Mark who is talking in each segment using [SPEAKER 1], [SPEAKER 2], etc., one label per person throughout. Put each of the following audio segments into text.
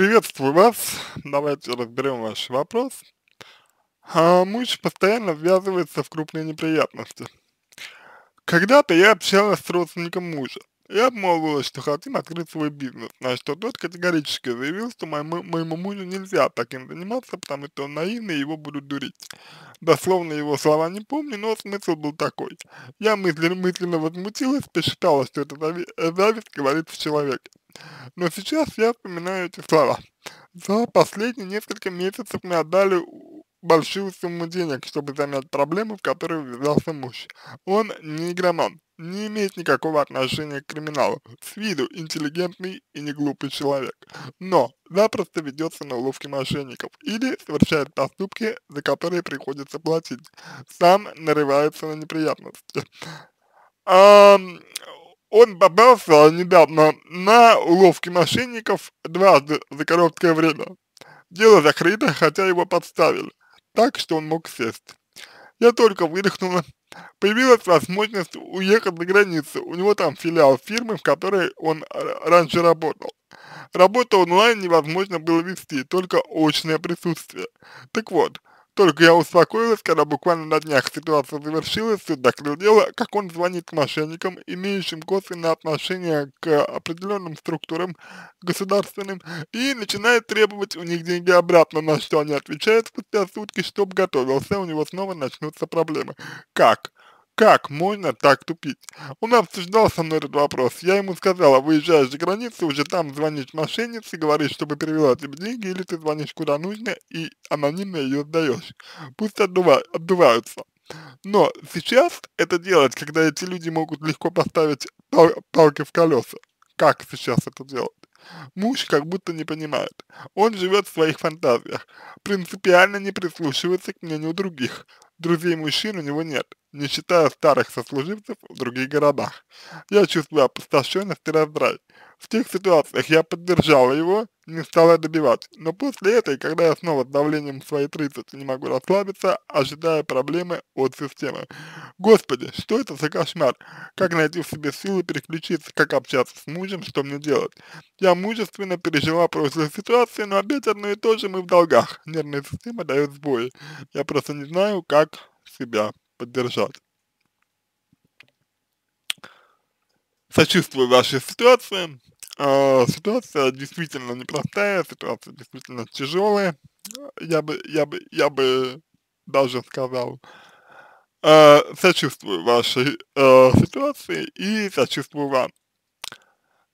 [SPEAKER 1] Приветствую вас. Давайте разберем ваш вопрос. А, муж постоянно ввязывается в крупные неприятности. Когда-то я общалась с родственником мужа. Я обмолвилась, что хотим открыть свой бизнес, на что тот категорически заявил, что моему, моему мужу нельзя таким заниматься, потому что он наивный и его будут дурить. Дословно его слова не помню, но смысл был такой. Я мысленно, мысленно возмутилась, посчитала, что это зави зависть говорит в человеке. Но сейчас я вспоминаю эти слова. За последние несколько месяцев мы отдали большую сумму денег, чтобы замять проблему, в которую ввязался муж. Он не игроман, не имеет никакого отношения к криминалу, с виду интеллигентный и не глупый человек, но запросто ведется на уловки мошенников или совершает поступки, за которые приходится платить, сам нарывается на неприятности. А, он попался недавно на уловки мошенников дважды за короткое время. Дело закрыто, хотя его подставили так, что он мог сесть. Я только выдохнула. Появилась возможность уехать за границу. У него там филиал фирмы, в которой он раньше работал. Работу онлайн невозможно было вести, только очное присутствие. Так вот, только я успокоилась, когда буквально на днях ситуация завершилась, суд закрыл дело, как он звонит мошенникам, имеющим косвенное отношение к определенным структурам государственным, и начинает требовать у них деньги обратно, на что они отвечают спустя сутки, чтоб готовился, у него снова начнутся проблемы. Как? Как можно так тупить? Он обсуждал со мной этот вопрос. Я ему сказала, выезжаешь за границу, уже там звонишь мошеннице, говоришь, чтобы перевела тебе деньги, или ты звонишь куда нужно и анонимно ее сдаешь. Пусть отдува отдуваются. Но сейчас это делать, когда эти люди могут легко поставить пал палки в колеса. Как сейчас это делать? Муж как будто не понимает. Он живет в своих фантазиях, принципиально не прислушивается к мнению других. Друзей мужчин у него нет не считая старых сослуживцев в других городах. Я чувствую опустошенность и раздрай. В тех ситуациях я поддержала его, не стала добивать, но после этой, когда я снова с давлением своей 30 не могу расслабиться, ожидая проблемы от системы. Господи, что это за кошмар? Как найти в себе силы переключиться, как общаться с мужем, что мне делать? Я мужественно пережила прошлую ситуацию, но опять одно и то же мы в долгах. Нервная система дает сбои. Я просто не знаю, как себя поддержать. Сочувствую вашей ситуации. Э, ситуация действительно непростая, ситуация действительно тяжелая. Я бы, я бы, я бы даже сказал. Э, сочувствую вашей э, ситуации и сочувствую вам.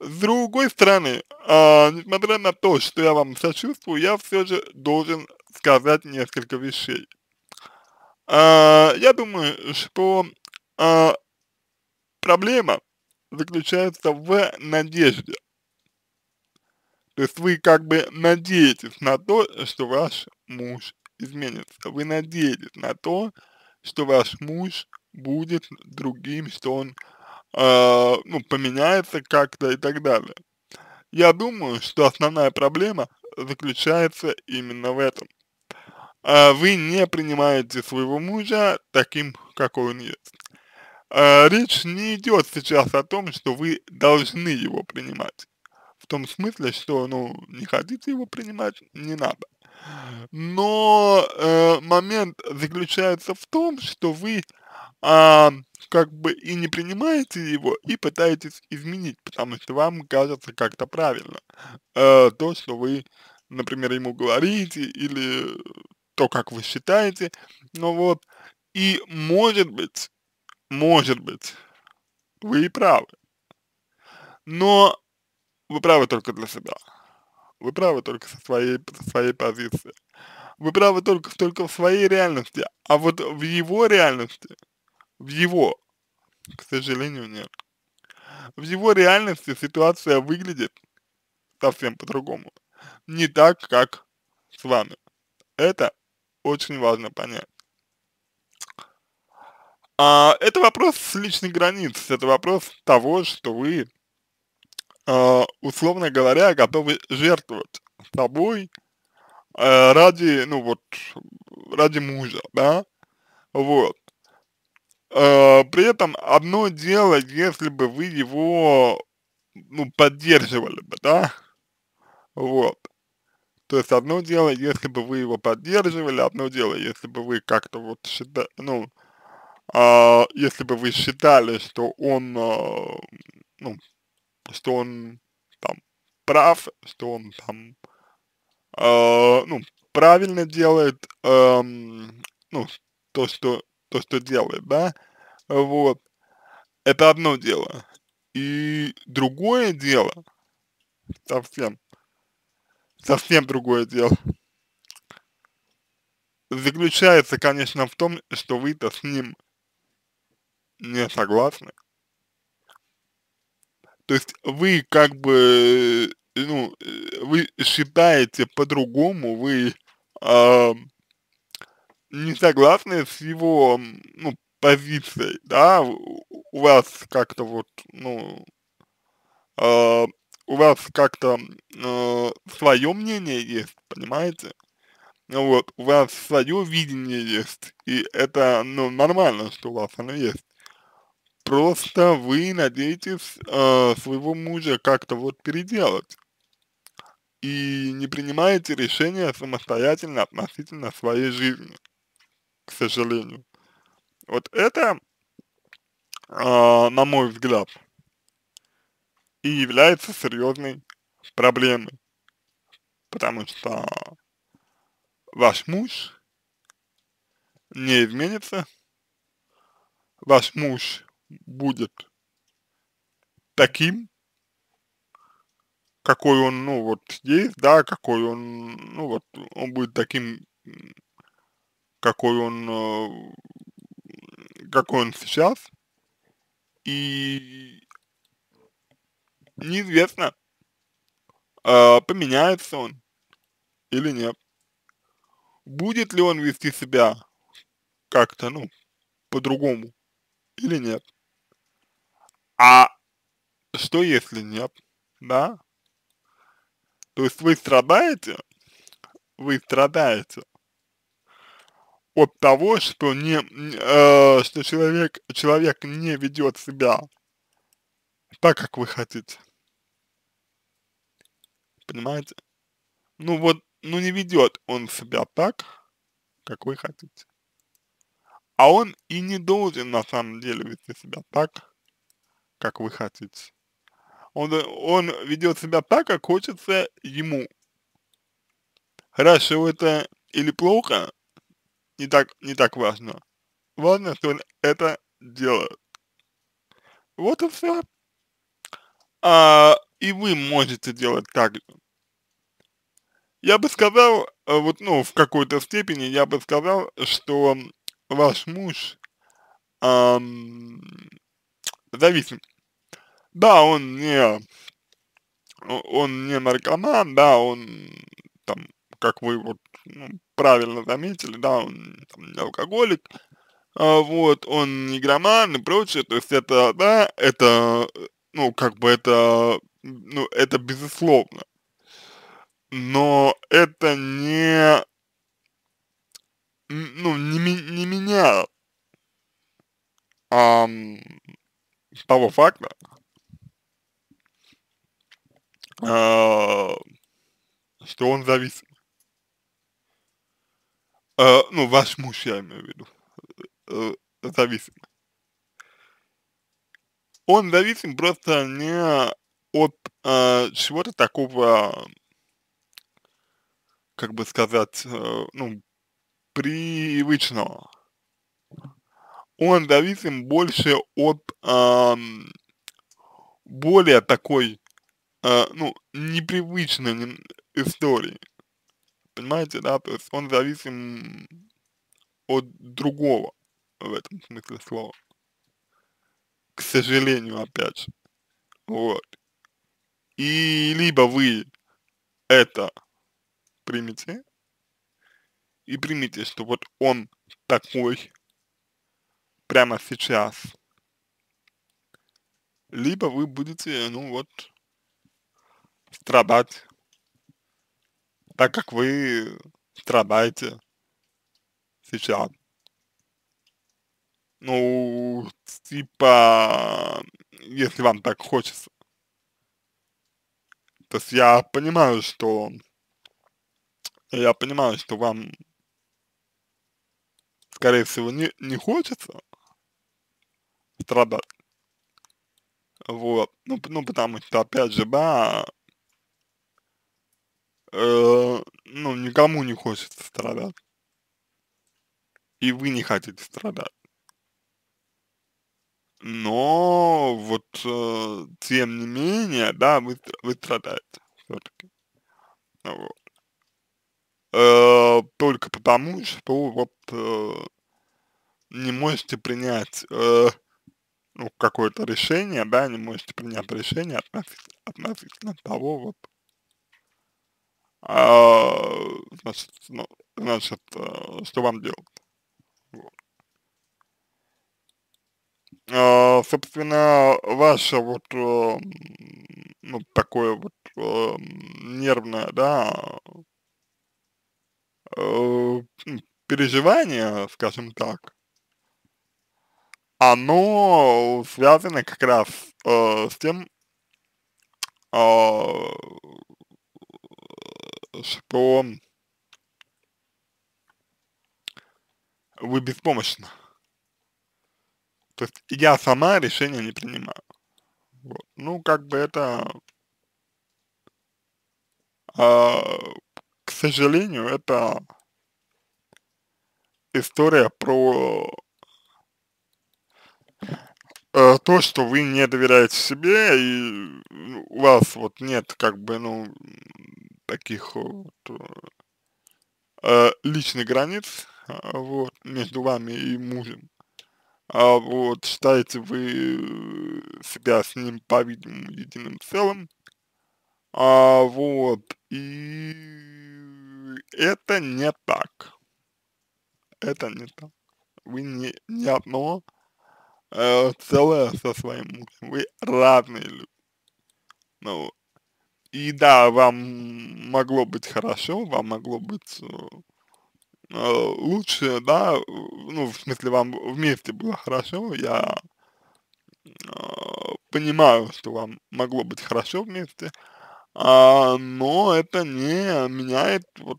[SPEAKER 1] С другой стороны, э, несмотря на то, что я вам сочувствую, я все же должен сказать несколько вещей. А, я думаю, что а, проблема заключается в надежде. То есть вы как бы надеетесь на то, что ваш муж изменится. Вы надеетесь на то, что ваш муж будет другим, что он э, ну, поменяется как-то и так далее. Я думаю, что основная проблема заключается именно в этом а вы не принимаете своего мужа таким, какой он есть. А, речь не идет сейчас о том, что вы должны его принимать. В том смысле, что, ну, не хотите его принимать, не надо. Но э, момент заключается в том, что вы а, как бы и не принимаете его, и пытаетесь изменить, потому что вам кажется как-то правильно э, то, что вы, например, ему говорите, или то, как вы считаете, ну вот, и может быть, может быть, вы и правы, но вы правы только для себя, вы правы только со своей, со своей позиции, вы правы только, только в своей реальности, а вот в его реальности, в его, к сожалению, нет. В его реальности ситуация выглядит совсем по-другому. Не так, как с вами. Это очень важно понять. А, это вопрос личных границ, это вопрос того, что вы, а, условно говоря, готовы жертвовать собой а, ради, ну вот, ради мужа, да, вот. А, при этом одно дело, если бы вы его, ну, поддерживали бы, да, вот. То есть одно дело, если бы вы его поддерживали, одно дело, если бы вы как-то вот считали, ну, а, если бы вы считали, что он, а, ну, что он там прав, что он там, а, ну, правильно делает, а, ну, то, что, то, что делает, да, вот, это одно дело. И другое дело, совсем, совсем другое дело, заключается, конечно, в том, что вы-то с ним не согласны. То есть вы как бы, ну, вы считаете по-другому, вы э, не согласны с его, ну, позицией, да, у вас как-то вот, ну, э, у вас как-то э, свое мнение есть, понимаете? Вот, у вас свое видение есть, и это, ну, нормально, что у вас оно есть. Просто вы надеетесь э, своего мужа как-то вот переделать и не принимаете решения самостоятельно относительно своей жизни, к сожалению. Вот это, э, на мой взгляд, и является серьезной проблемой, потому что ваш муж не изменится, ваш муж будет таким, какой он, ну, вот есть, да, какой он, ну, вот, он будет таким, какой он, э, какой он сейчас, и неизвестно, э, поменяется он или нет. Будет ли он вести себя как-то, ну, по-другому или нет. А что если нет, да? То есть вы страдаете, вы страдаете от того, что не, э, что человек, человек не ведет себя так, как вы хотите. Понимаете? Ну вот, ну не ведет он себя так, как вы хотите. А он и не должен на самом деле вести себя так, как вы хотите. Он, он ведет себя так, как хочется ему. Хорошо это или плохо, не так, не так важно. Важно, что он это делает. Вот и все. А, и вы можете делать так же. Я бы сказал, вот, ну, в какой-то степени, я бы сказал, что ваш муж ам, зависим. Да, он не, он не наркоман, да, он там, как вы вот ну, правильно заметили, да, он там, не алкоголик, а, вот, он не громан и прочее, то есть это, да, это, ну, как бы это, ну, это безусловно. Но это не ну, не, не меня а, того факта, а, что он зависим. А, ну, ваш муж, я имею в виду, э, зависим. Он зависим просто не от э, чего-то такого, как бы сказать, э, ну, привычного. Он зависим больше от э, более такой, э, ну, непривычной истории. Понимаете, да? То есть он зависим от другого в этом смысле слова. К сожалению, опять же. Вот. И либо вы это примете, и примите, что вот он такой прямо сейчас. Либо вы будете, ну вот, страдать, так как вы страдаете сейчас. Ну, типа, если вам так хочется. То есть я понимаю, что я понимаю, что вам, скорее всего, не, не хочется страдать, вот, ну, ну, потому что, опять же, да, э, ну, никому не хочется страдать, и вы не хотите страдать. Но вот, э, тем не менее, да, вы, вы страдаете все-таки. Вот. Э, только потому, что вот э, не можете принять э, ну, какое-то решение, да, не можете принять решение относительно, относительно того, вот, а, значит, ну, значит, э, что вам делать. А, собственно, ваше вот, э, ну, такое вот э, нервное, да, э, переживание, скажем так, оно связано как раз с тем, э, что вы беспомощны. То есть я сама решения не принимаю. Вот. Ну, как бы это, э, к сожалению, это история про э, то, что вы не доверяете себе, и у вас вот нет как бы, ну, таких вот э, личных границ, э, вот, между вами и мужем. А вот считаете вы себя с ним, по-видимому, единым целым, а вот, и это не так, это не так. Вы не, не одно э, целое со своим мужем, вы разные люди. Ну, и да, вам могло быть хорошо, вам могло быть э, лучше, да, ну, в смысле, вам вместе было хорошо, я э, понимаю, что вам могло быть хорошо вместе, а, но это не меняет вот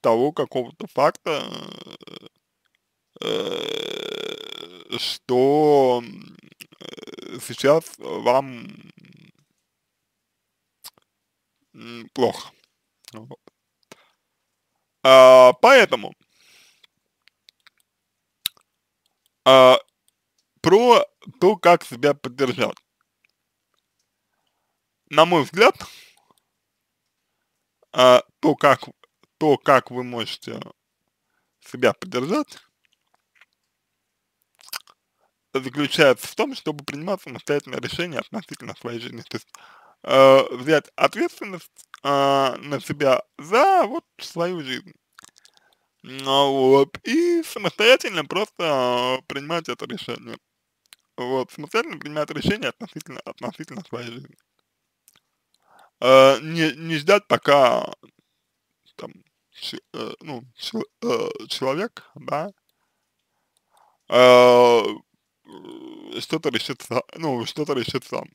[SPEAKER 1] того какого-то факта, э, что э, сейчас вам плохо. Вот. А, поэтому а, про то, как себя поддержать. На мой взгляд, а, то, как, то, как вы можете себя поддержать, заключается в том, чтобы принимать самостоятельное решение относительно своей жизни. То есть э, взять ответственность э, на себя за вот свою жизнь. Ну, вот, и самостоятельно просто принимать это решение. Вот, самостоятельно принимать решение относительно, относительно своей жизни. Э, не, не ждать, пока там, ч, э, ну, ч, э, человек, да, э, что-то решит, ну, что-то решит сам.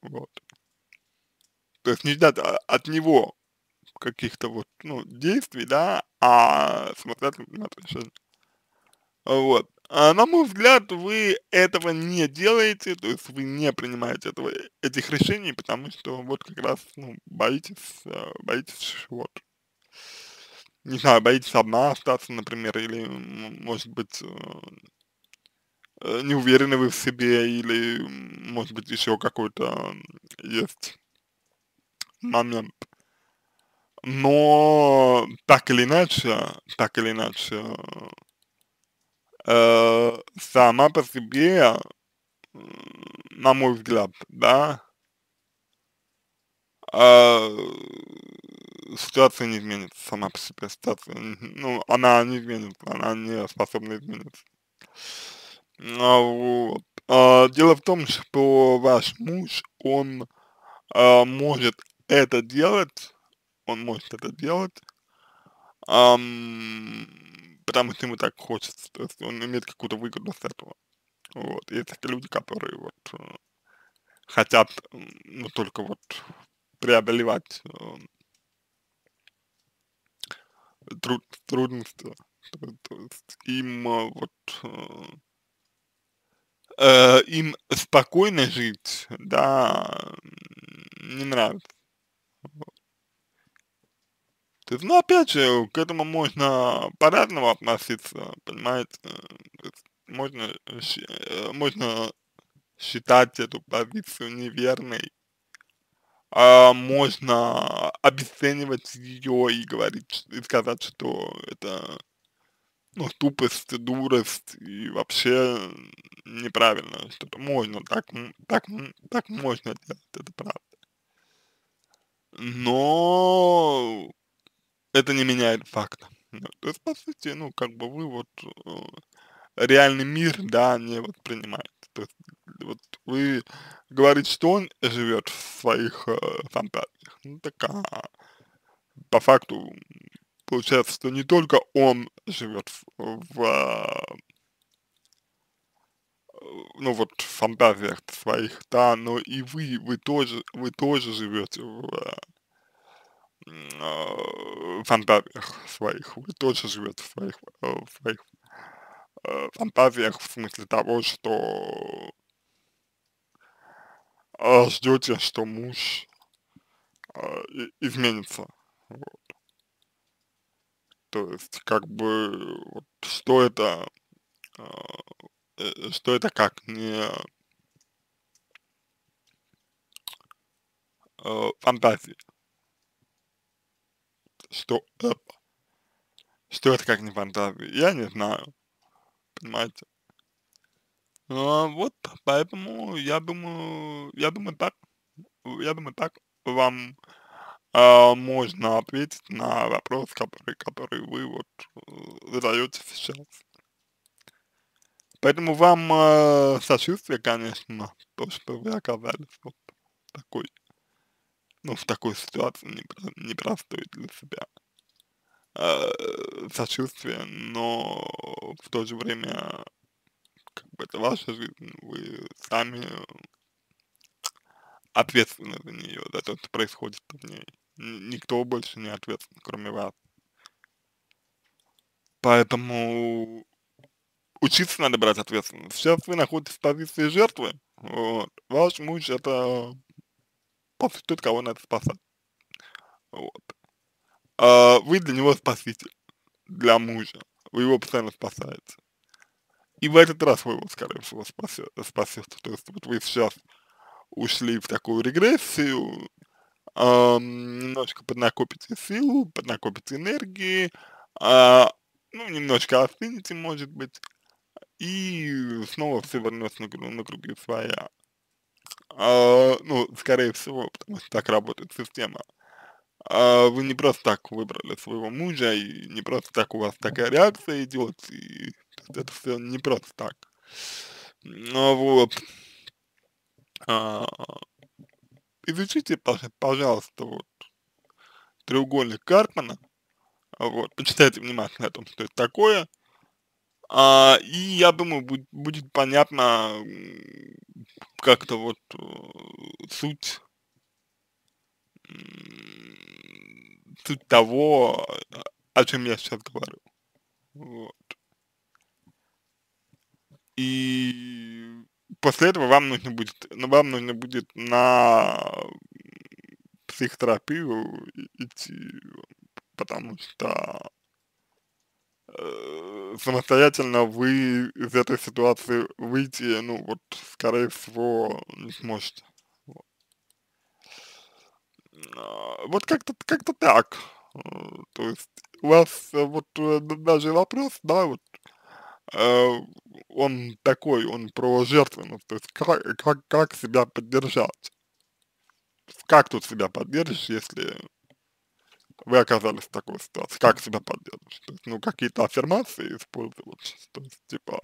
[SPEAKER 1] Вот. То есть не ждать а, от него каких-то вот, ну, действий, да, а самостоятельно решение. Вот. А на мой взгляд, вы этого не делаете, то есть вы не принимаете этого, этих решений, потому что вот как раз, ну, боитесь, э, боитесь вот, не знаю, боитесь одна остаться, например, или, может быть, э, не уверены вы в себе, или, может быть, еще какой-то есть момент. Но так или иначе, так или иначе, э, сама по себе, на мой взгляд, да, э, ситуация не изменится сама по себе, ситуация, ну, она не изменится, она не способна измениться. А, вот. А, дело в том, что ваш муж, он а, может это делать, он может это делать, ам, потому что ему так хочется, то есть он имеет какую-то выгоду с этого. Вот, есть люди, которые вот э, хотят, ну, только вот преодолевать э, труд, трудности, то, то есть им э, вот э, э, им спокойно жить, да, не нравится. Есть, ну, опять же, к этому можно по-разному относиться, понимаете, можно, э, можно считать эту позицию неверной, а можно обесценивать ее и говорить, и сказать, что это, ну, тупость, дурость и вообще неправильно, что-то можно, так, так, так можно делать, это правда. Но это не меняет факта. Ну, то есть, по сути, ну, как бы вы вот э, реальный мир, да, не воспринимаете. То есть, вот вы говорите, что он живет в своих э, фантазиях. Ну, так а, по факту получается, что не только он живет в, в а, ну вот фантазиях своих, да, но и вы, вы тоже, вы тоже живете в э, фантазиях своих, вы тоже живете в своих, э, в своих э, фантазиях в смысле того, что э, ждете, что муж изменится. Вот. То есть, как бы, вот, что это, что это как не фантазии. Что это? Что это как не фантазии? Я не знаю. Понимаете? А, вот, поэтому я думаю, я думаю так, я думаю так вам а, можно ответить на вопрос, который, который вы вот э, задаете сейчас. Поэтому вам э, сочувствие, конечно, то, что вы оказались вот такой, ну, в такой ситуации непро непростой для себя. Э, сочувствие, но в то же время, как бы это ваша жизнь, вы сами ответственны за нее, за то, что происходит в ней. Никто больше не ответственен, кроме вас. Поэтому учиться надо брать ответственность. Сейчас вы находитесь в позиции жертвы, вот. Ваш муж это, сути, тот, кого надо спасать. Вот. А вы для него спаситель, для мужа. Вы его постоянно спасаете. И в этот раз вы его, скорее всего, спасете. То есть вот вы сейчас ушли в такую регрессию, э, немножко поднакопите силу, поднакопите энергии, э, ну, немножко остынете, может быть, и снова все вернется на, на круги своя. А, ну, скорее всего, потому что так работает система. А вы не просто так выбрали своего мужа, и не просто так у вас такая реакция идет, и это все не просто так. Ну вот. А, изучите, пожалуйста, вот треугольник Карпмана, вот, почитайте внимательно о том, что это такое, а, и я думаю, будет, будет понятно как-то вот э, суть, суть того, о чем я сейчас говорю. Вот. И после этого вам нужно будет, ну, вам нужно будет на психотерапию идти, потому что э, самостоятельно вы из этой ситуации выйти, ну, вот, скорее всего, не сможете. Вот, а, вот как-то как, -то, так. Э, то есть у вас э, вот э, даже вопрос, да, вот, он такой, он про жертвенность, то есть как, как, как себя поддержать. Как тут себя поддержишь, если вы оказались в такой ситуации, как себя поддержишь? То есть, ну, какие-то аффирмации использовать, то есть, типа,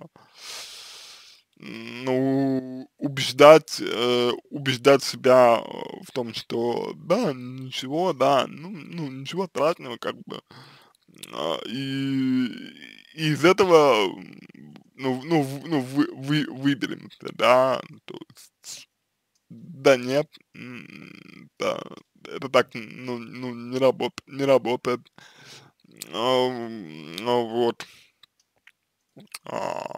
[SPEAKER 1] ну, убеждать, э, убеждать себя в том, что да, ничего, да, ну, ну ничего страшного, как бы, а, и, и из этого, ну, ну, ну вы, вы, выберемся, да, то есть, да нет, да, это так, ну, ну не, работ, не работает, А, ну вот. А,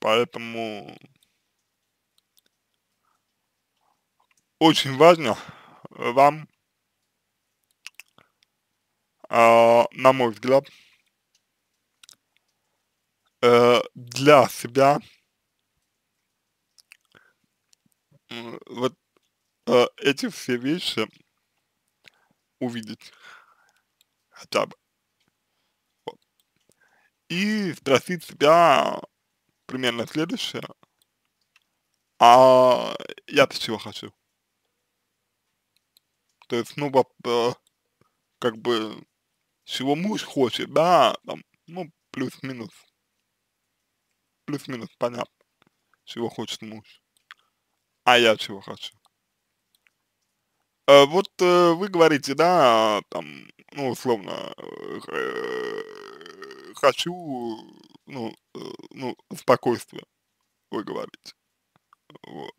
[SPEAKER 1] поэтому очень важно вам, а, на мой взгляд, э, для себя вот э, эти все вещи увидеть хотя бы. Вот. И спросить себя примерно следующее, а я-то чего хочу? То есть, ну, э, как бы, чего муж хочет, да, там, ну, плюс-минус, плюс-минус понятно, чего хочет муж, а я чего хочу. Э, вот э, вы говорите, да, там, ну, условно, э, хочу, ну, ну, спокойствия, вы говорите, вот.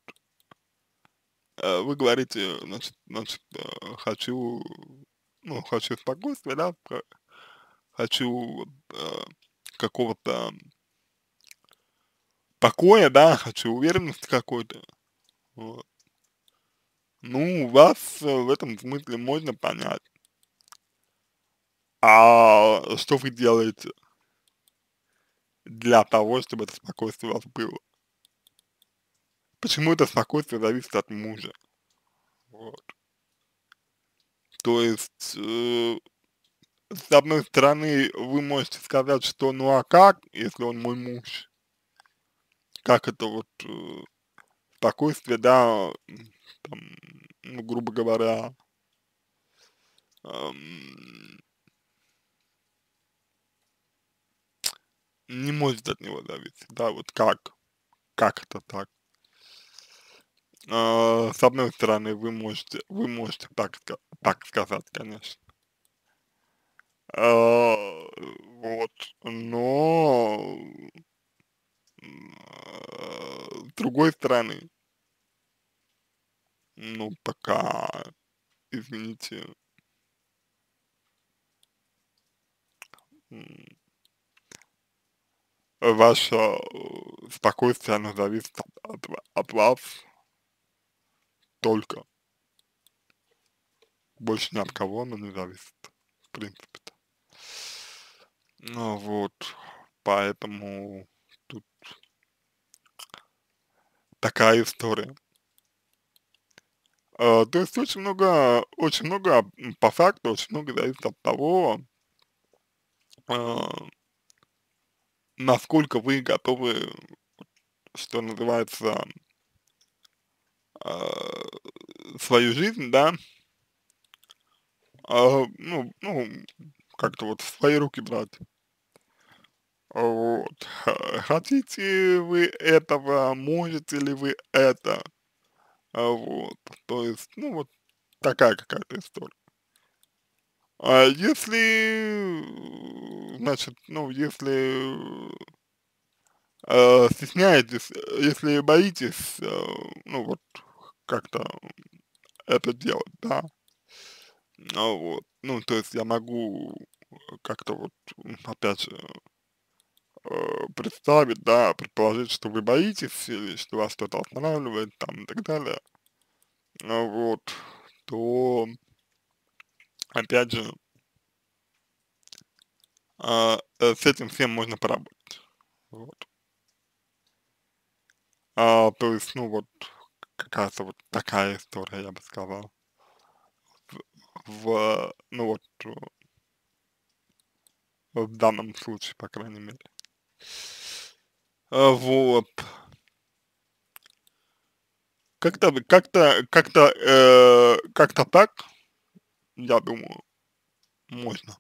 [SPEAKER 1] Вы говорите, значит, значит, хочу, ну, хочу спокойствия, да, хочу э, какого-то покоя, да, хочу уверенности какой-то, вот. Ну, вас э, в этом смысле можно понять. А что вы делаете для того, чтобы это спокойствие у вас было? Почему это спокойствие зависит от мужа? Вот. То есть, э, с одной стороны, вы можете сказать, что ну а как, если он мой муж? Как это вот э, спокойствие, да, там, ну, грубо говоря, ам, не может от него зависеть, да, вот как, как это так? А, с одной стороны, вы можете, вы можете так, так сказать, конечно. А, вот, но а, с другой стороны, ну, пока, извините, ваше э, спокойствие, оно зависит от, от, от вас только, больше ни от кого оно не зависит, в принципе-то. Ну вот, поэтому тут такая история. А, то есть очень много, очень много, по факту, очень много зависит от того, а, насколько вы готовы, что называется, а, свою жизнь, да, а, ну, ну, как-то вот в свои руки брать. Вот. Хотите вы этого, можете ли вы это, а, вот. То есть, ну, вот такая какая-то история. А если, значит, ну, если э, стесняетесь, если боитесь, э, ну, вот, как-то это делать, да, ну, вот, ну, то есть я могу как-то вот, опять же, представить, да, предположить, что вы боитесь или что вас что-то останавливает там и так далее, ну, вот, то, опять же, а, э, с этим всем можно поработать, вот. А, то есть, ну, вот, какая-то вот такая история, я бы сказал, в, ну, вот, э, в данном случае, по крайней мере. А, вот. Как-то, как-то, как-то, э, как-то так, я думаю, можно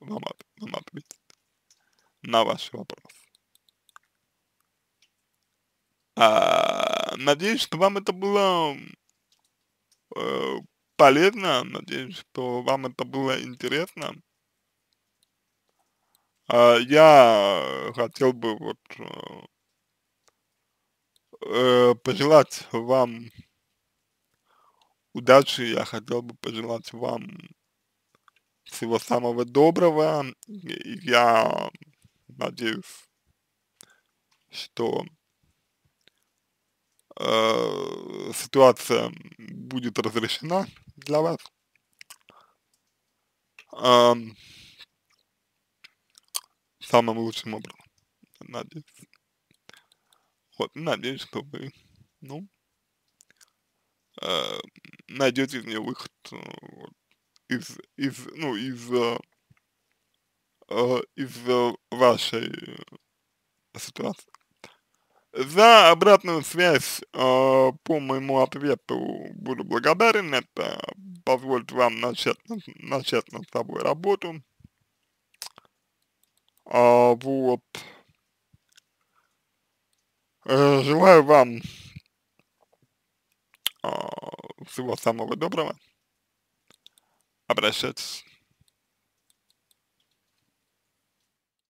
[SPEAKER 1] вам, вам ответить на ваш вопрос. А, надеюсь, что вам это было э, полезно, надеюсь, что вам это было интересно. А, я хотел бы вот э, пожелать вам удачи, я хотел бы пожелать вам всего самого доброго, я надеюсь, что э, ситуация будет разрешена для вас. Э, самым лучшим образом, надеюсь. Вот, надеюсь, что вы, ну, э, найдете из нее выход, э, из, из, ну, из, э, э, из э, вашей ситуации. За обратную связь э, по моему ответу буду благодарен. Это позволит вам начать, начать над собой работу. А, вот. Э, желаю вам а, всего самого доброго. Обращайтесь.